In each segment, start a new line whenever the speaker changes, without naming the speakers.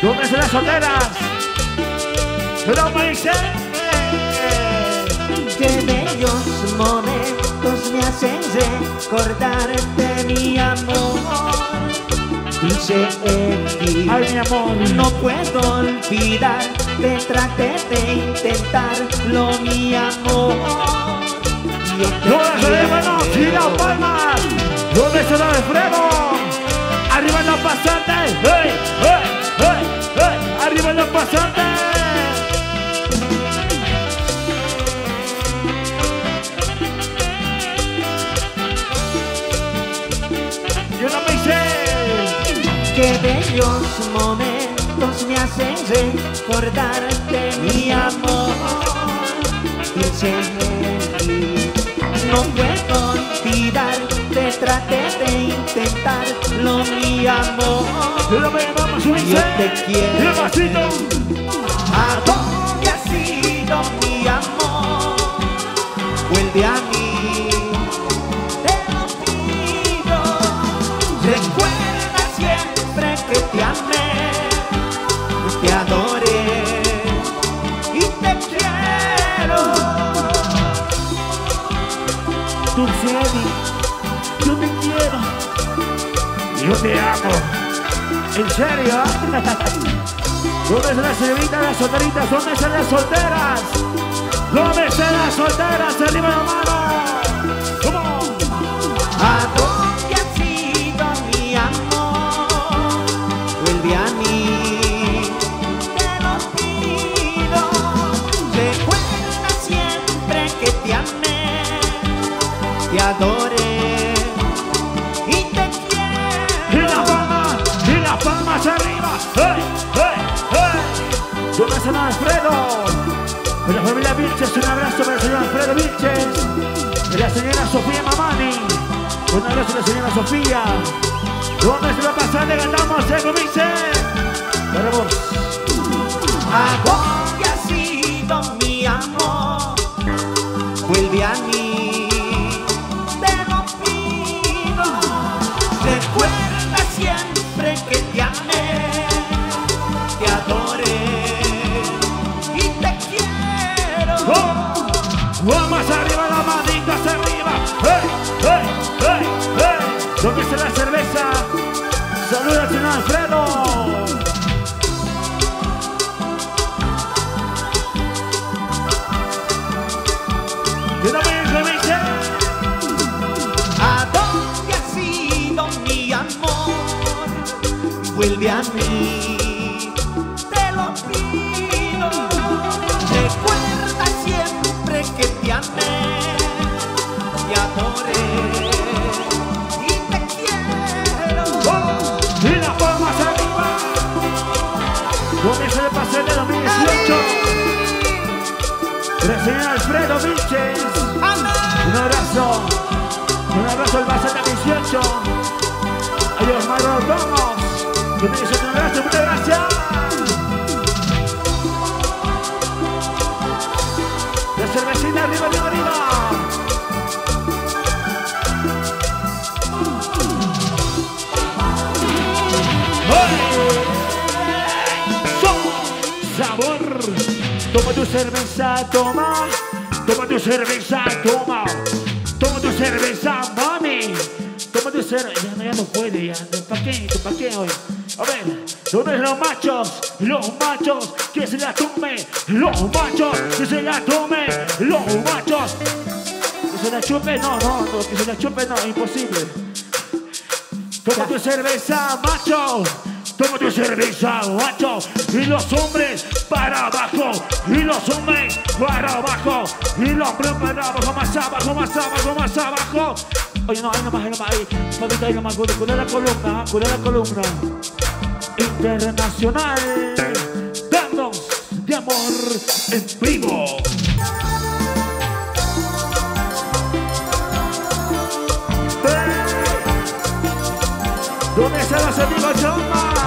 ¿Dónde están las solteras? Pero me dicen
Qué bellos momentos me hacen recordarte mi amor. Dice
Ay, mi amor.
no puedo olvidar, te traté de intentarlo, mi amor. Yo te
¿Dónde se
quiero.
manos y las palmas? ¿Dónde está el Alfredo? ¡Arriba los pasantes! ¡Hey! ¡Hey! ¡Hey! ¡Hey! ¡Arriba los pasantes!
Qué bellos momentos me hacen recordarte mi amor. Dice Mary, no puedo olvidar, te traté de intentarlo mi amor. Yo te quiero. ¿A dónde has ido mi amor? Vuelve a mí, te lo pido. Recuerda siempre te amé, te adoré y te quiero.
Dulce Eddie, yo te quiero. Yo te amo. ¿En serio? ¿Dónde están las señoritas, las solteritas? ¿Dónde están las solteras? ¿Dónde están las solteras? ¡Arriba la mano!
Te adoré y te
¡Y
quiero.
las palmas! ¡Y las palmas arriba! ¡Hey! ¡Hey! ¡Hey! ¿Dónde están Alfredo? De la familia Vilches, un abrazo para el señor Alfredo Vilches. De la señora Sofía Mamani. Un abrazo a la señora Sofía. ¿Dónde se va a pasar? Le ganamos, ¿eh, comice? Para vos.
¿A dónde has ido mi amor? Vuelve a mí,
¿Dónde está la cerveza? ¡Saluda al señor Alfredo! ¡Que no me comice!
¿A dónde has ido mi amor? Vuelve a mí,
2018? El señor Alfredo Vilches. Un abrazo. Un abrazo al Baceta 18. Adiós, Mario Tomos. Que me un abrazo, muchas gracias. La cervecita arriba, arriba, arriba. Cerveza, toma. Toma tu cerveza, toma. Toma tu cerveza, mami. Toma tu cerveza. Ya ya no puede, ya. ¿Para qué? ¿Para qué hoy? A ver, ¿dónde los machos? Los machos que se la tomen. Los machos que se la tomen. Los machos. Que se la chupe, no, no, no, que se la chupe, no, imposible. Toma tu cerveza, macho. Toma tu cerveza, macho. Y los hombres para abajo. Y los hombres para abajo. Y hombres para abajo. Más abajo, más abajo, más abajo. Oye, no, ahí nomás, ahí nomás, ahí. Papito, ahí nomás. Cuida la columna, cuida la columna. Internacional. Danos de amor en vivo. ¿Dónde están los amigos Choma?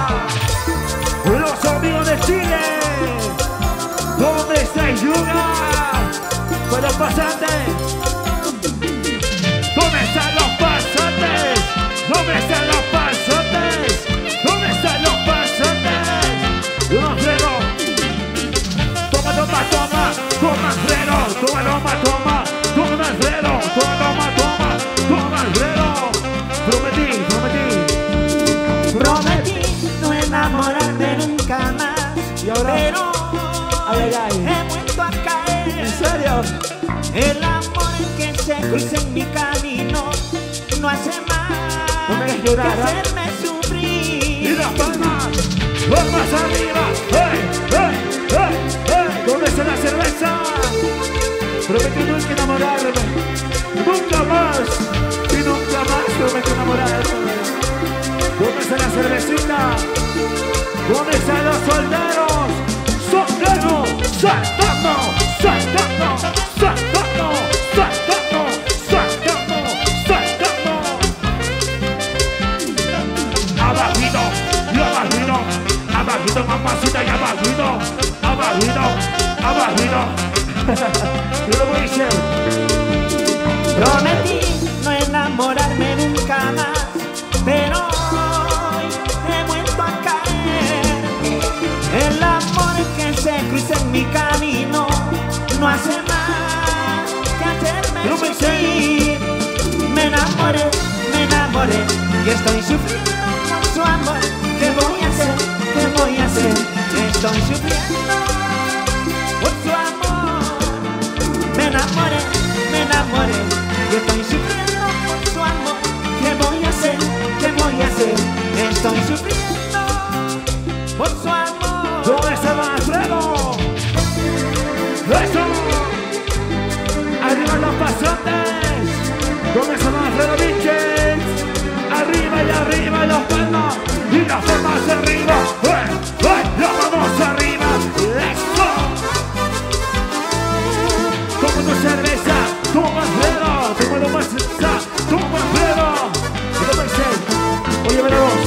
Lechuga, con los pasantes. ¿Dónde están los pasantes? ¿Dónde están los pasantes? ¿Dónde están los pasantes? Yo no freno. Toma, toma, toma, toma, freno. Toma, toma, toma, toma, freno. Toma, toma, toma, toma, freno. Prometí, prometí.
Prometí no enamorarme nunca más. Y ahora. Pero. El amor que se cruza en mi camino no hace más No me llorar, que ¿ah? hacerme Y sufrir. las palmas, palmas arriba. ¡Hey, hey, hey, hey!
¿Dónde está la cerveza? Prometí nunca enamorarme. Toma tu cerveza, toma Alfredo, toma tu cerveza, toma Alfredo. ¿Qué te parece? Oye, veloz.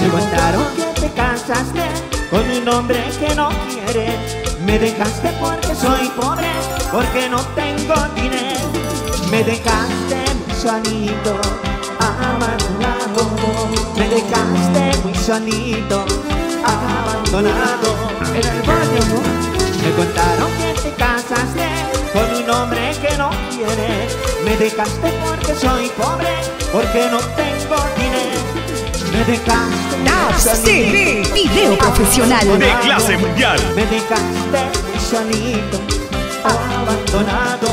Me contaron que te casaste con un hombre que no quieres. Me dejaste porque soy pobre, porque no tengo dinero. Me dejaste muy solito, abandonado. Me dejaste muy solito, abandonado.
En el baño, ¿no?
Me contaron que te casaste no quieres. Me dejaste porque soy pobre, porque no tengo dinero. Me dejaste
Tabs
solito,
TV, video profesional.
de clase mundial.
me dejaste solito, abandonado.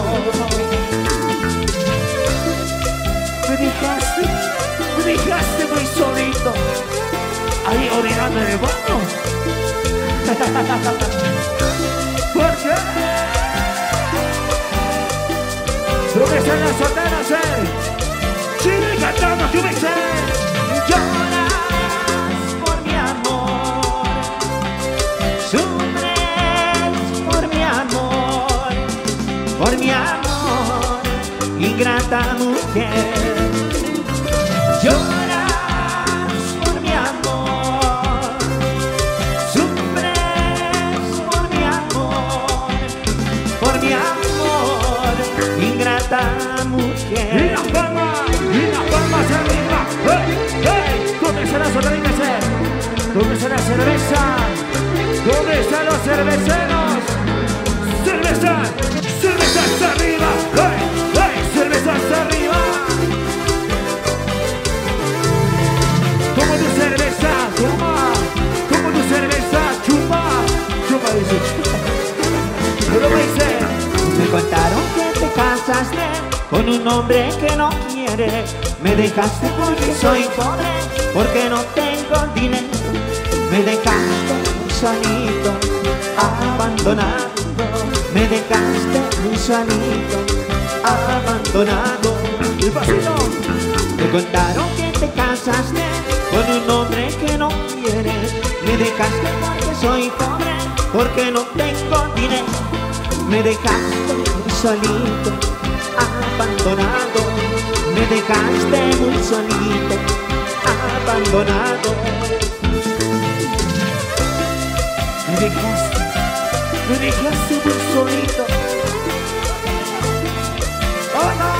Me dejaste, me dejaste muy solito. Ahí orinando en el baño. ¿Por qué? ¿Dónde están las solteras, eh? Chile cantando, ¿qué me sé?
Lloras por mi amor, por mi amor, por mi amor, ingrata mujer.
Y
mujer.
las palmas, y las palmas arriba. ¡Hey! ¡Hey! ¿Dónde están las sé? ¿Dónde está la cerveza? ¿Dónde están los cerveceros? ¡Cerveza! ¡Cervezas arriba! ¡Hey! ¡Hey! ¡Cervezas arriba! Toma tu cerveza, toma. Toma tu cerveza, chupa. Chupa, dice. ¿Qué lo?
Me contaron que te casaste con un hombre que no quiere. Me dejaste porque soy pobre, porque no tengo dinero. Me dejaste muy solito, abandonado. Me dejaste muy solito, abandonado.
El.
Me contaron que te casaste con un hombre que no quiere. Me dejaste porque soy pobre, porque no tengo dinero. Me dejaste solito, abandonado. Me dejaste muy solito, abandonado.
Me dejaste, me dejaste muy solito. ¡Oh, no!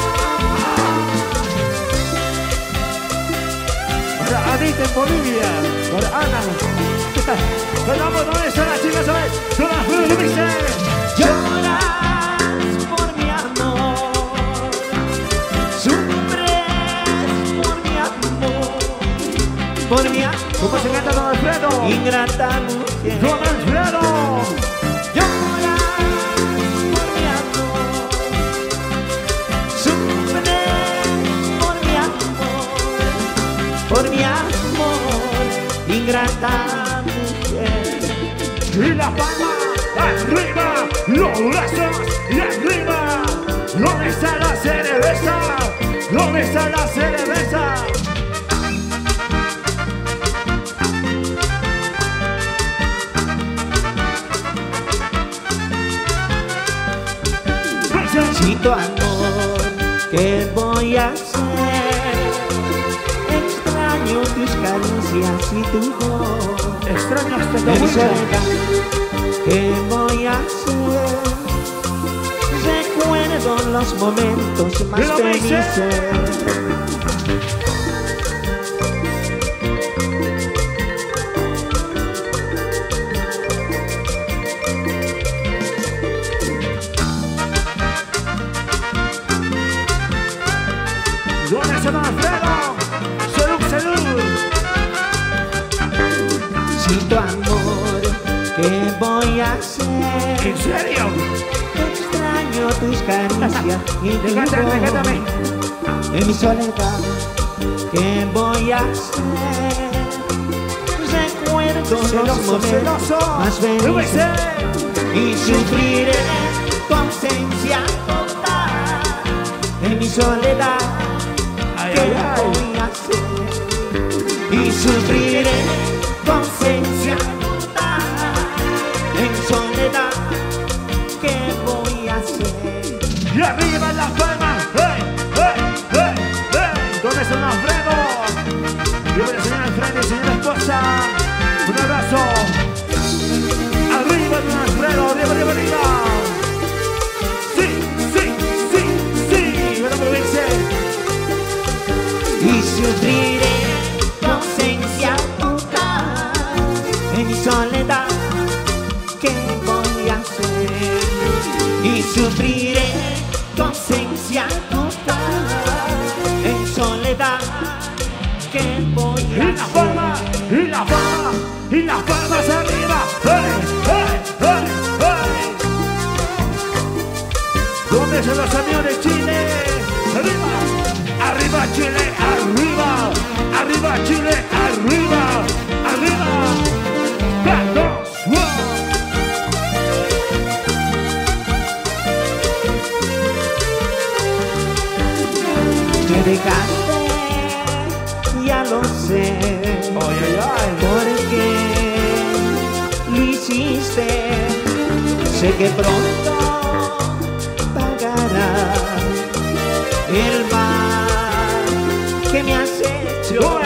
Para Anita en Bolivia, para Ana. Vamos, ¿dónde cerveza? ¿Dónde está la cerveza?
Tu amor, ¿qué voy a hacer? Extraño tus caricias y tu voz.
Extraño este domingo.
soledad, ¿qué voy a hacer? Recuerdo los momentos más felices.
¿Dónde está Don Alfredo? Salud, salud.
Si tu amor, ¿qué voy a hacer?
¿En serio?
Extraño tus caricias y
cántame.
En mi soledad, ¿qué voy a hacer? Recuerdo los momentos más felices y sufriré tu ausencia total. En mi soledad, ¿qué voy a hacer? Y sufriré tu ausencia total.
Arriba las palmas. ¡Hey! ¡Hey! ¡Hey! ¡Hey! ¿Dónde está Don Alfredo? Viva la señora Alfredo y señora esposa. Un abrazo. Arriba Don Alfredo. Arriba, arriba, arriba. Sí, sí, sí, sí. Bueno, dice.
y sufriré tu ausencia en mi soledad ¿qué voy a hacer? y sufriré
Y las palmas. Arriba. ¡Hey! ¡Hey! ¡Hey! ¿Dónde son los amigos de Chile? ¡Arriba! ¡Arriba Chile! ¡Arriba! ¡Arriba Chile! ¡Arriba!
Sé que pronto pagarás el mal que me has hecho.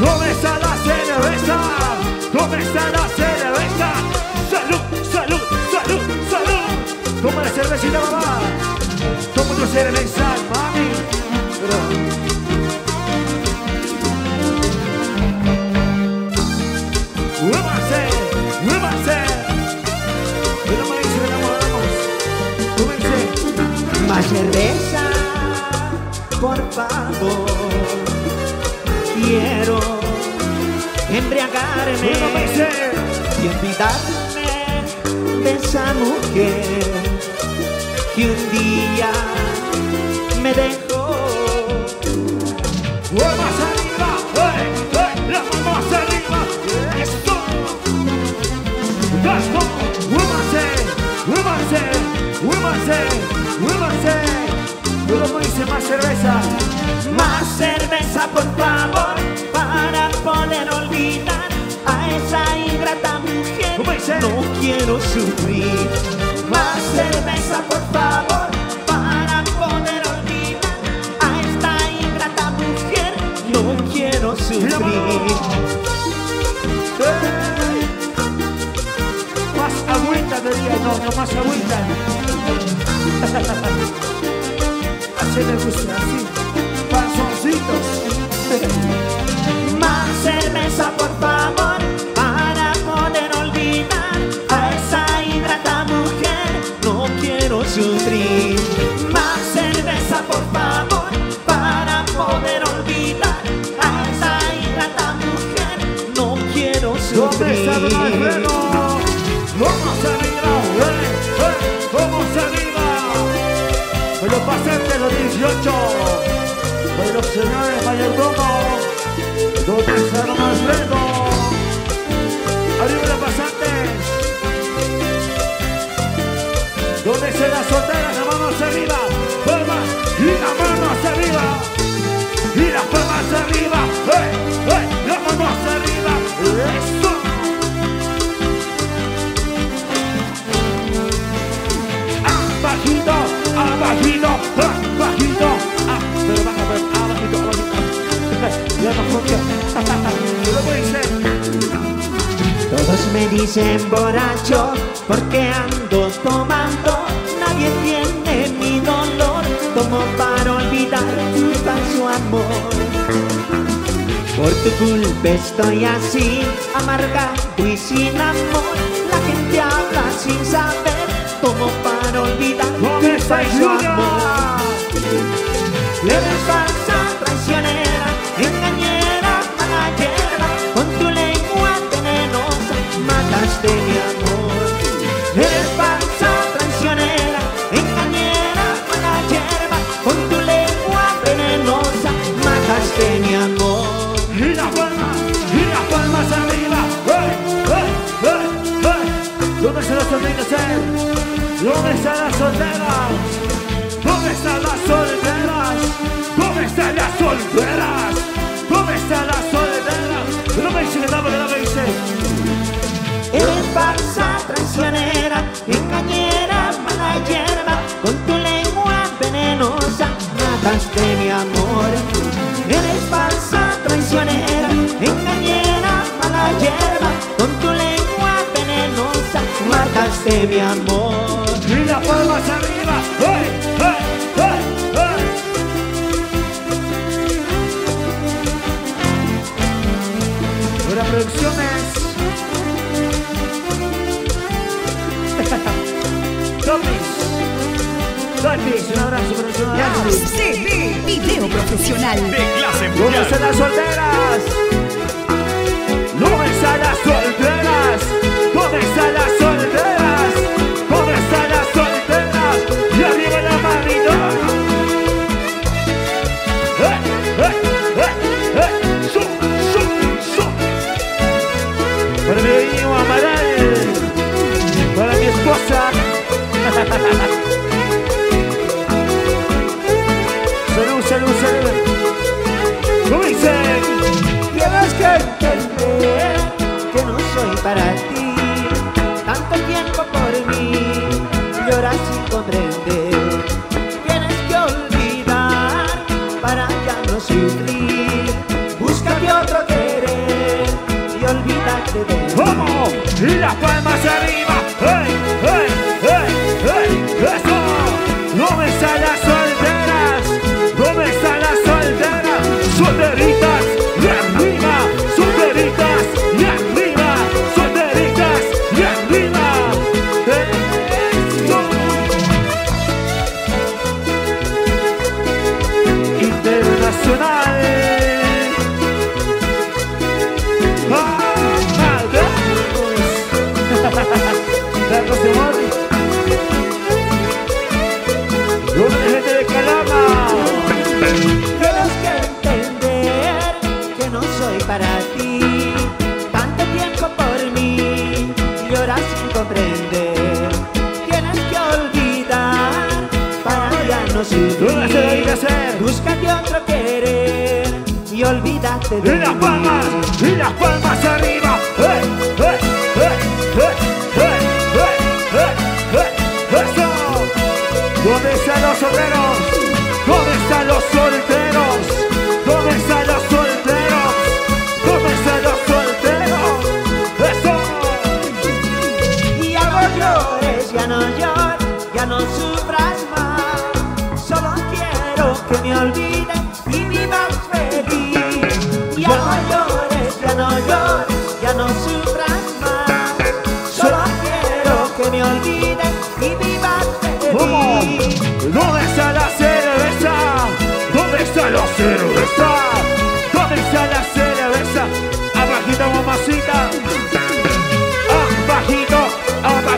¿Dónde está la cerveza? ¿Dónde está la cerveza? ¡Salud! ¡Salud! ¡Salud! ¡Salud! Toma la cervecita, mamá. Toma tu cerveza,
embriagarme
mira, me dice.
y olvidarme de esa mujer que un día me dejó.
¡Muevas arriba! ¡Hey! ¡Hey! ¡Las manos arriba! ¡Esto! ¡Gasto! ¡Muévase! ¡Muévase! ¡Muévase! ¡Muévase! Pero me dice más cerveza.
Más quiero sufrir. Más cerveza, por favor, para poder olvidar a esta ingrata mujer. No quiero sufrir.
¡Hey! Más agüita diría, no, no más agüita. ¿Cómo se mira? Eh, eh, ¿Cómo se mira? Me los 18 Pero los señores mayordomos Donde está lo más lento Arriba los pasantes Donde se la soltera la mano hacia arriba Palmas y la mano hacia arriba Y las palmas hacia arriba eh, La mano hacia arriba Eso
Todos me dicen borracho porque ando tomando. Nadie tiene mi dolor. Tomo para olvidar tu falso amor. Por tu culpa estoy así, amargado y sin amor. La gente habla sin saber. Tomo para olvidar
¿Dónde
tu
está
falso
Julia?
amor. Eres falsa, traicionera, engañera, mala hierba, con tu lengua venenosa mataste mi amor. Eres falsa, traicionera, engañera, mala hierba, con tu lengua venenosa mataste mi amor.
Y las palmas, y las palmas arriba. ¡Eh! ¡Eh! ¡Eh! ¿Dónde están las solteras? eh? ¿Dónde están las solteras? ¿Dónde están las solteras? ¿Dónde están las solteras? ¿Dónde están las solteras? No me dice que porque no me dice.
Eres falsa, traicionera, engañera, mala hierba, con tu lengua venenosa mataste mi amor. Eres falsa, traicionera, engañera, mala hierba, con tu lengua venenosa mataste mi amor.
Arriba.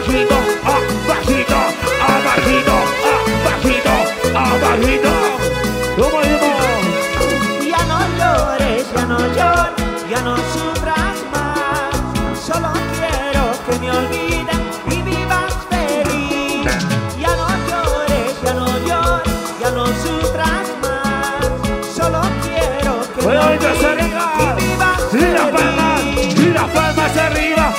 abajito, abajito, abajito, abajito, abajito. ¿Cómo
digo? Ya no llores, ya no llores, ya no sufras más. Solo quiero que me olvides y vivas feliz. Ya no llores, ya no llores, ya no sufras más. Solo quiero que me olvides y vivas feliz. Y
las
palmas,
y las palmas arriba.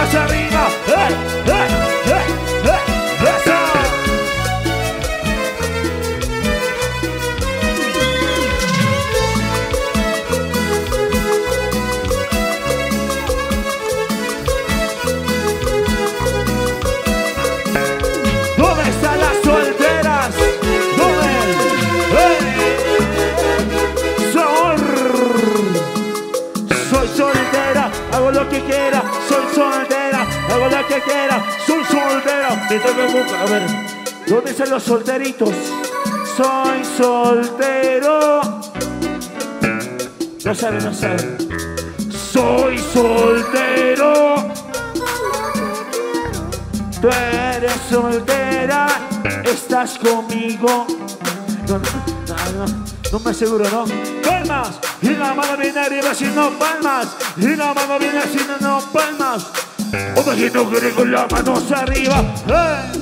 Eh, eh, eh, eh, beso! Dove solteras? No hay, soy soltera, hago lo que quiera que quiera, soy soltero. A ver, ¿dónde están los solteritos? Soy soltero. No sabe, no sabe. Soy soltero. Tú eres soltera, estás conmigo. No, no, no, no me aseguro, ¿no? Palmas, y la mano viene arriba si no palmas, y la mano viene si no palmas. Vamos que no quiere con las manos arriba. ¡Eh!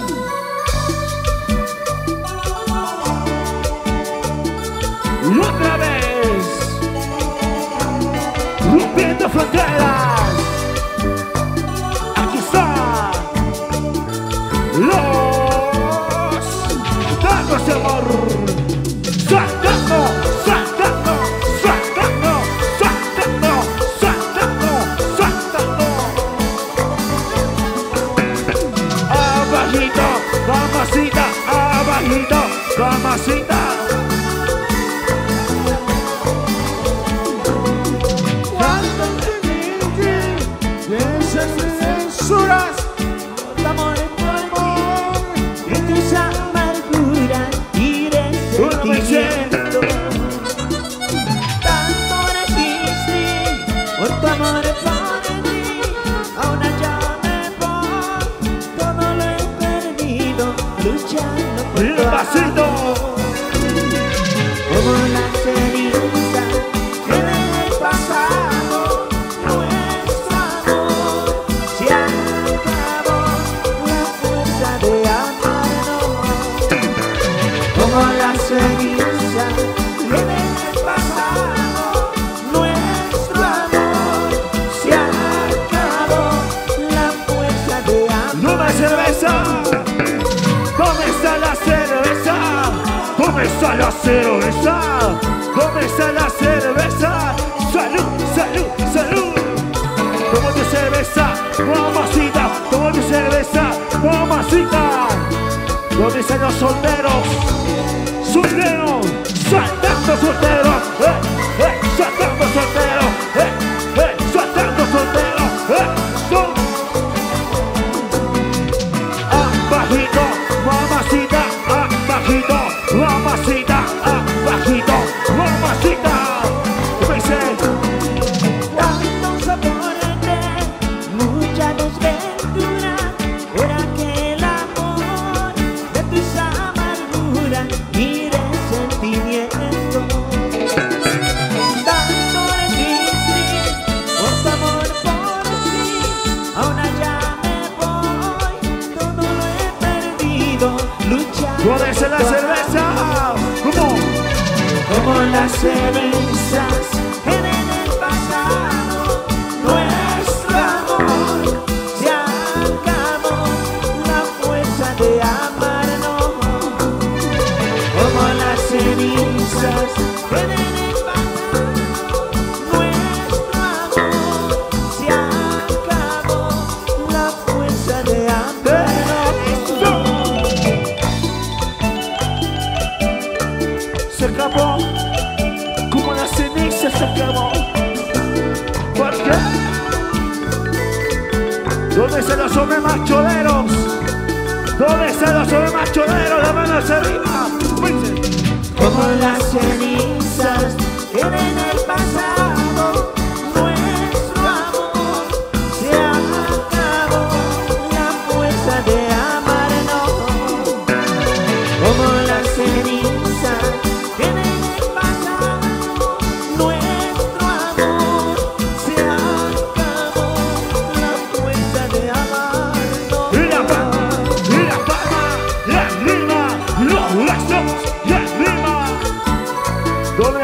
Y otra vez, rompiendo fronteras. mamacita.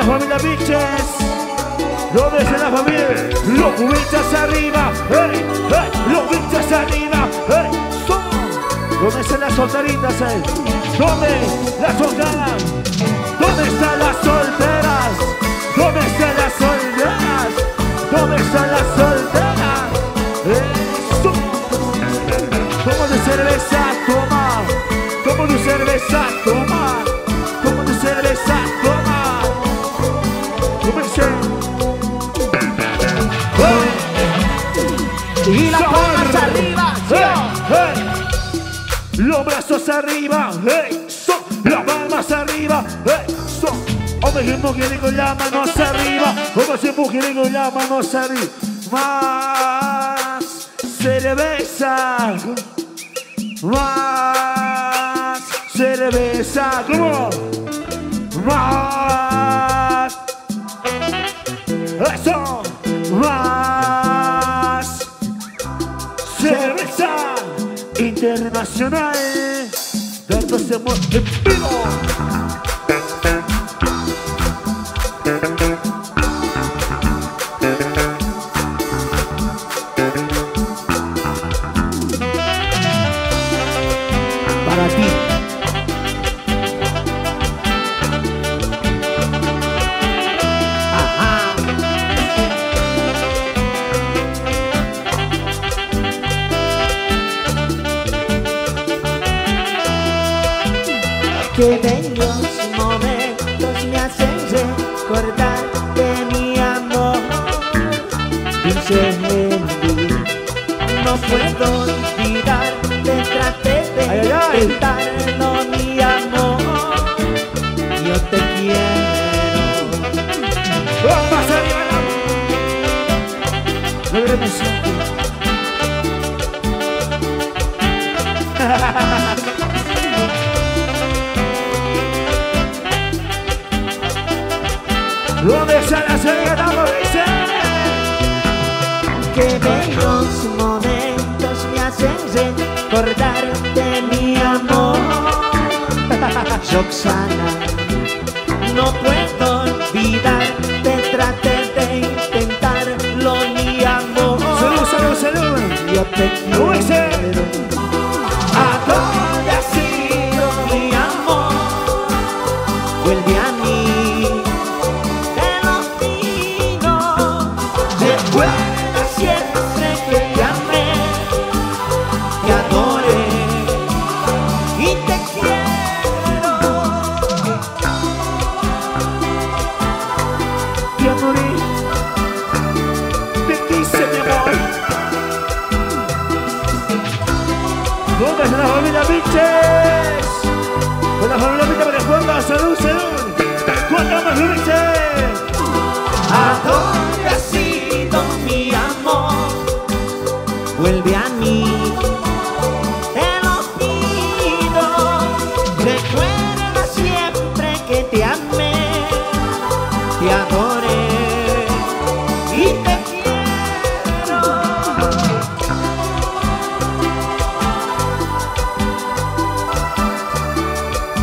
La
familia Biches? ¿Dónde está la familia? Los bichos arriba, hey, hey, los bichos arriba, hey, son. ¿Dónde están las solteritas, eh? ¿Dónde las solteras? ¿Dónde están las solteras? Brazos arriba, hey, son las palmas arriba, hey, son hombres y mujeres con las manos arriba, hombres y mujeres con las manos arriba. Más cerveza, más cerveza, ¿cómo? Más, eso, más cerveza internacional.
essa semana. Respira! Siempre que te amé, te adoré y te quiero.
Te morí. Te quise, mi amor. ¿Dónde está la familia Biches? Con familia Biches para Juan, salud, salud. ¿Cuántas más Biches?
¿A dónde Vuelve a mí, te lo pido. Recuerda siempre que te amé, te adoré y te quiero.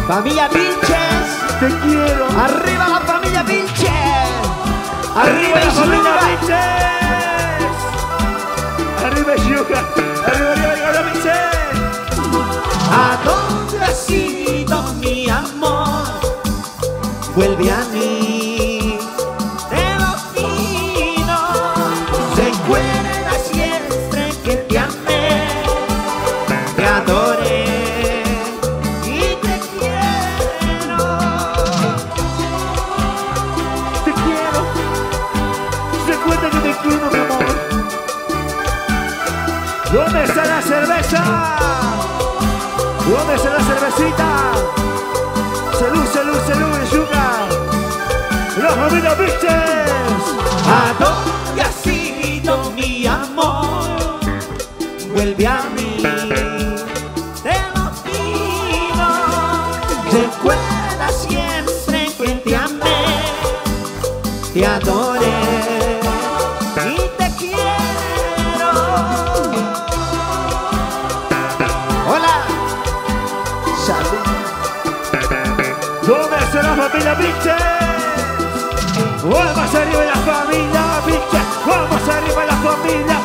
Familia Vilches,
Te quiero.
arriba la familia Vilches,
Arriba la familia
Isluga. ¿A dónde has ido, mi amor? Vuelve a mí,
¿Dónde está la cerveza? ¿Dónde está la cervecita? Salud, salud, salud, Yuga. familia Biches.
¿A dónde has ido mi amor? Vuelve a mí, te lo pido. Recuerda siempre que te amé, te adoré
familia Biches? Vamos arriba la familia Biches. Vamos arriba la familia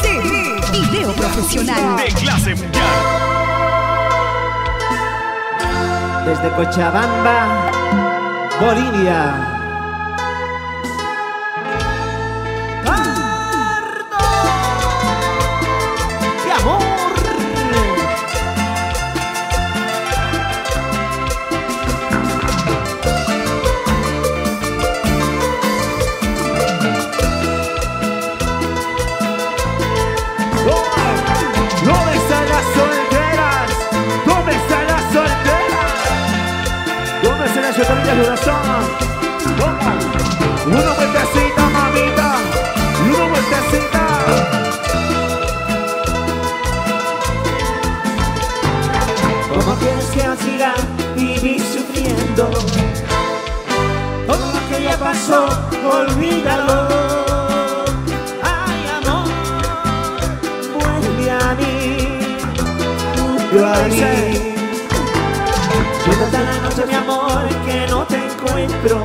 CD, video profesional.
de clase mundial.
Desde Cochabamba, Bolivia. De
corazón? Una vueltecita, mamita. Una vueltecita.
¿Cómo quieres que siga vivir sufriendo? Todo lo que ya pasó, olvídalo. Ay, amor, vuelve a mí, junto a mí. Encuentro.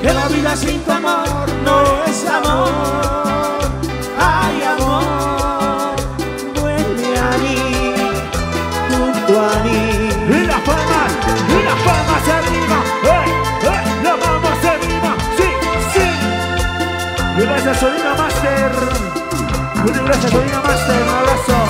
Que la vida sin tu amor no es amor. Ay, amor, vuelve a mí, junto a mí.
Y las palmas, y las palmas arriba. ¡Eh! ¡Eh! Las palmas arriba. Sí, sí. Y gracias, Solina Master. Muchas gracias, Solina Master. Un abrazo.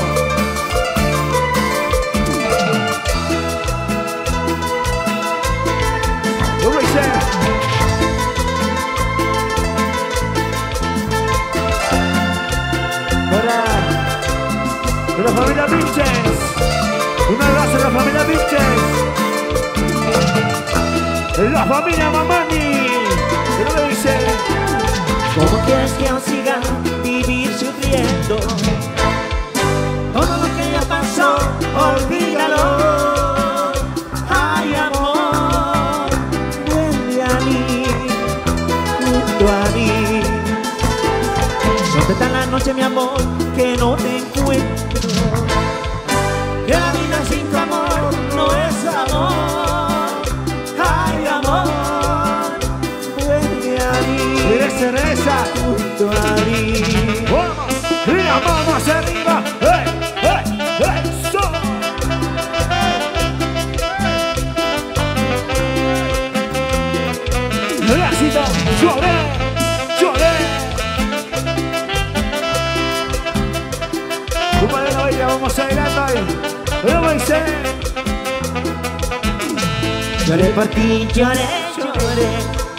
Un abrazo a la familia Pinches. La familia Mamani. ¿Qué lo dice?
¿Cómo quieres que yo siga vivir sufriendo? Todo lo que ya pasó, olvídalo. Ay, amor, vuelve a mí, junto a mí. Siempre tan la noche, mi amor, que no te encuentro.
Cereza.
junto a mí.
Vamos. Y las manos arriba. ¡Eh! ¡Eh! Éxito. Lloré. Lloré. Compadre la bella, vamos adelante ahí. Vamos a.
Lloré por ti, lloré, lloré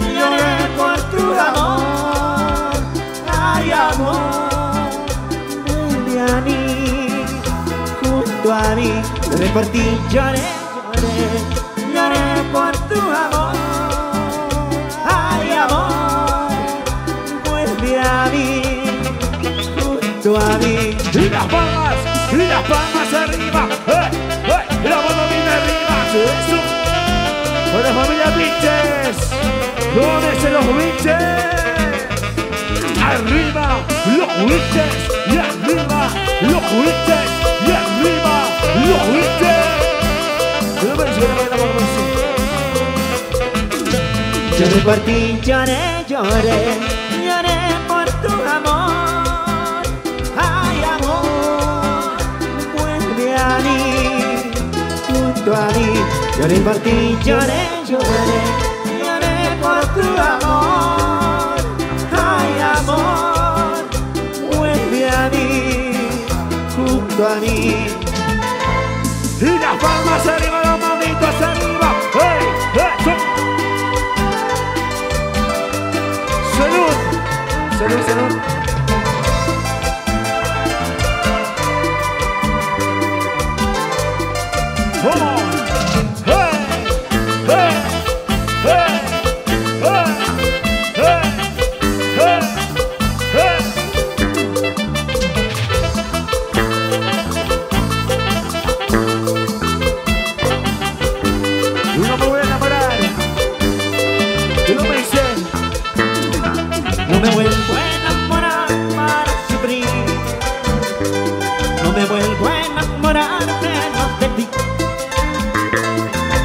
mí. Lloré por ti, lloré, lloré, lloré por tu amor. Ay, amor, vuelve a mí, junto a mí.
Y las palmas. Y las palmas arriba. ¡Eh! ¡Eh! Y la mano viene arriba. Eso. Con la familia Biches. ¿Dónde están los Biches? Arriba los Biches. Y arriba los Biches. Y arriba da por decir.
Lloré por ti, lloré, lloré, lloré por tu amor. Ay, amor, vuelve a mí, junto a mí. Lloré por ti, lloré, lloré, lloré por tu amor.
Y las palmas arriba, los malditos arriba. ¡Hey! ¡Hey! ¡Salud! ¡Salud,
salud!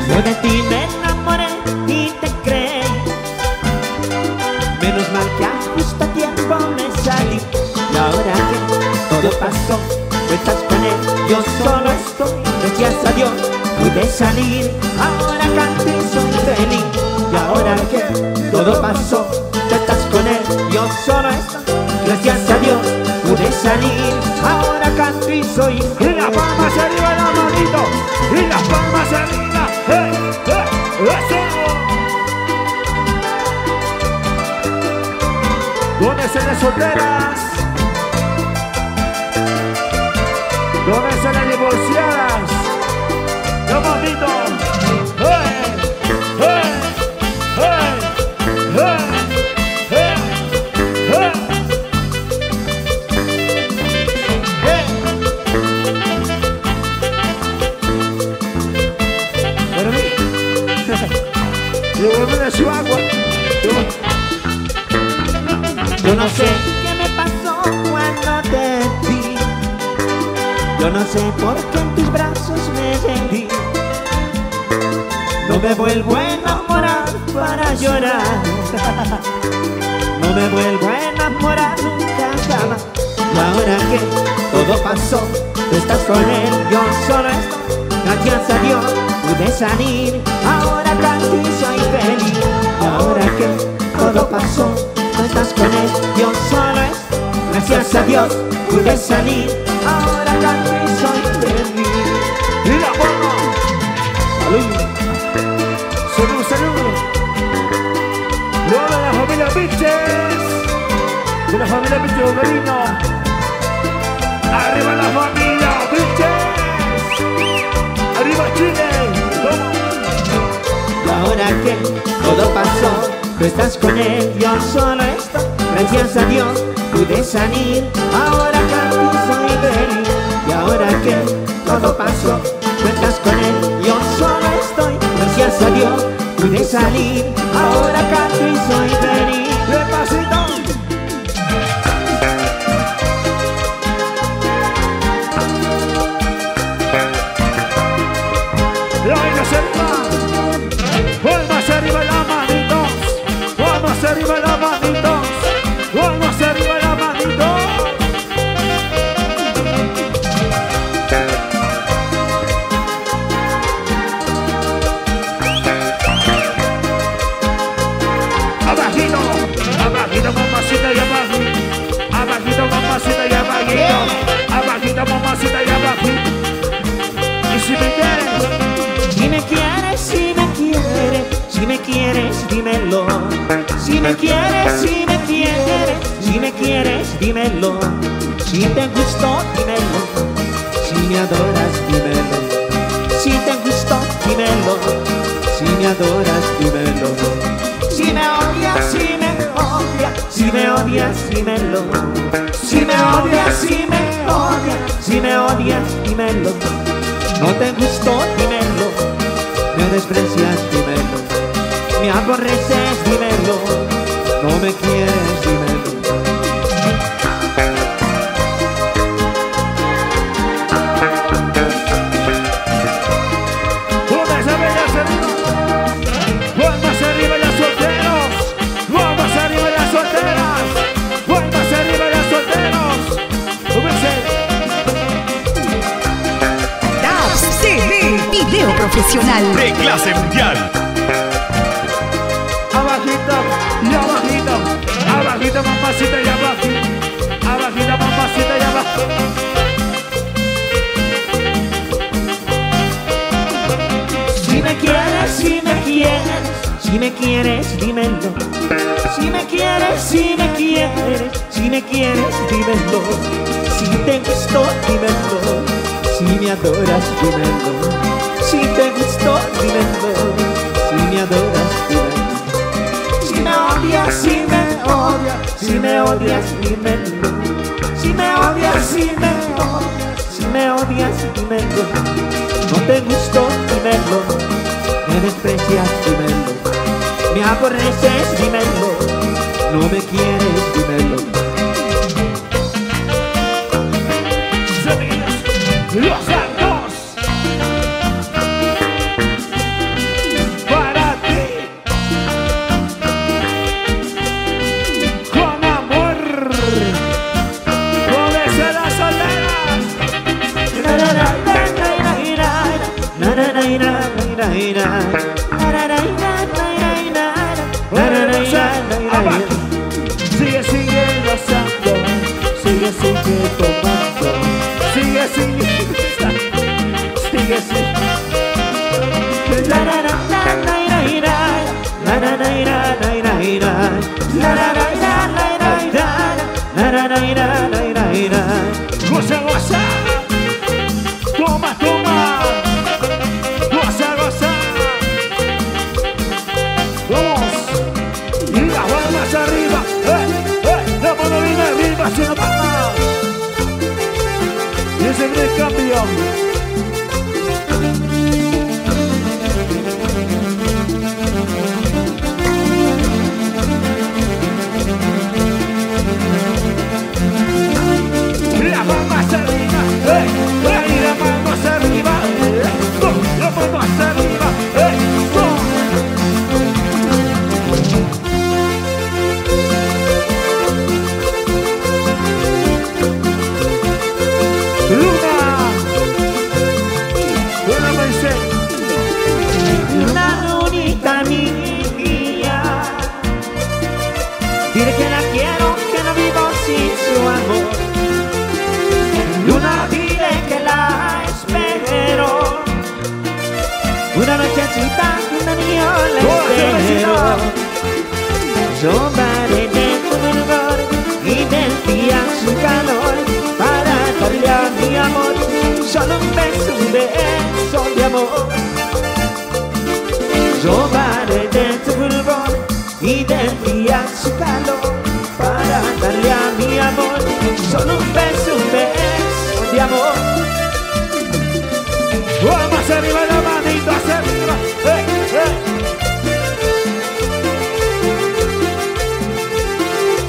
Yo de ti me enamoré y te creí. Menos mal que a justo tiempo me salí. Y ahora que todo pasó, tú estás con él, yo solo estoy. Gracias a Dios pude salir. Ahora canto soy feliz. Y ahora que todo pasó, tú estás con él, yo solo estoy. Gracias a Dios soy
Y las palmas arriba, la manito. Y las palmas arriba. ¡Hey, hey! ¡Eso! ¿Dónde están las solteras? ¿Dónde están las divorciadas? Agua.
Yo no sé qué me pasó cuando te vi. Yo no sé por qué en tus brazos me sentí. No me vuelvo a enamorar para llorar. No me vuelvo a enamorar nunca jamás. Y ahora que todo pasó, tú estás con él, yo solo estoy. Gracias a Dios pude salir. Ahora y soy feliz. Ahora que todo pasó, tú estás con él, yo. Gracias a Dios pude salir. Ahora canto y soy feliz.
Y la palma.
Salud.
Salud, salud. Luego la familia Biches. De la familia Biches Bocarino. Arriba la familia Biches. Arriba Chile.
Ahora que todo pasó, tú estás con él, yo solo estoy. Gracias a Dios pude salir, ahora canto soy feliz. Y ahora que todo pasó, tú estás con él, yo solo estoy. Gracias a Dios pude salir, ahora canto y soy feliz.
Me quieres,
si me quieres, si me quieres, dímelo. Si te gustó, dímelo. Si me adoras, dímelo. Si te gustó, dímelo. Si me adoras, dímelo. Si me odias, si me odias, si me odias, dímelo. Si me odias, si me odias, si me odias, dímelo. No te gustó, dímelo. Me desprecias, dímelo. Me aborreces, dímelo. No me quieres, dímelo.
palmas arriba, palmas arriba mamacita y abajito, abajito mamacita y abajito.
Si me quieres, si me quieres, Si me quieres, dímelo. Si me quieres, si me quieres, si me quieres, dímelo. Si te gustó, dímelo. Si me adoras, dímelo. Si te gustó, dímelo. Si me adoras, dímelo. Si me odias, si me odias, si me odias, dímelo. Si me odias, si me odias, si me odias, dímelo. No te gustó, dímelo. Me desprecias, dímelo. Me aborreces, dímelo. No me quieres, dímelo.
Sigue te.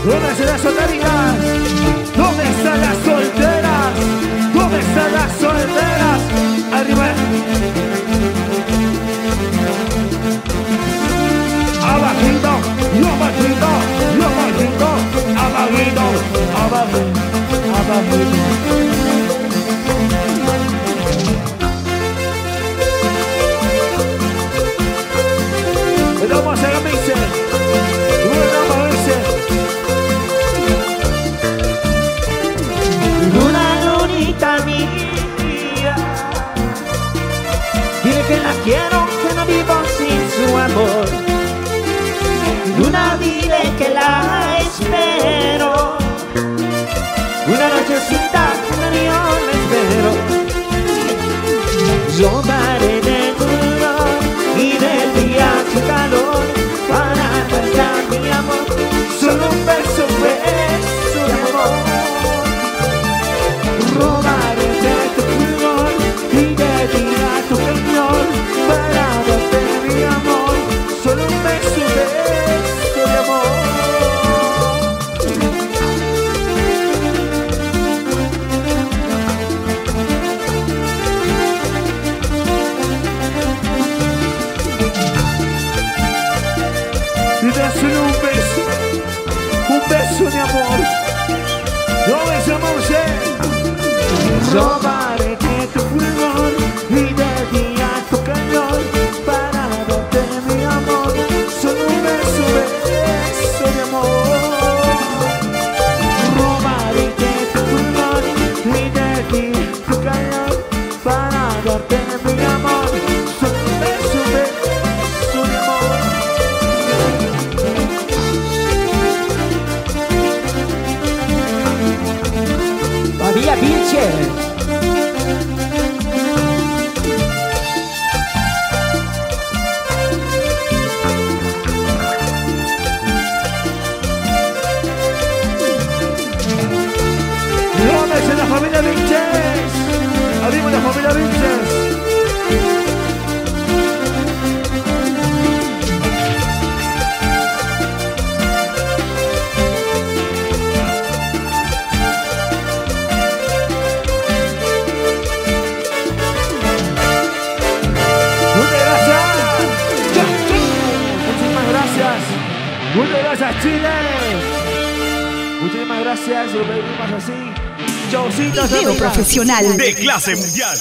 ¿Dónde están las solteras? ¿Dónde están las solteras? ¿Dónde están las solteras? Arriba. Abajito, y abajito, y abajito, abajito, abajito, abajito. Vamos a la misa.
Quiero, que no vivo sin su amor. Luna, dile que la espero. Una nochecita, un anillo la espero. Yo daré de dolor y del día su calor para a mi amor. Solo un
Y dáselo un beso, un beso de amor. No besamos Robaré de
Yes.
Gómez en la familia Vinches. Abrimos la familia Vinches. Así.
Video
amigas.
profesional.
De clase mundial.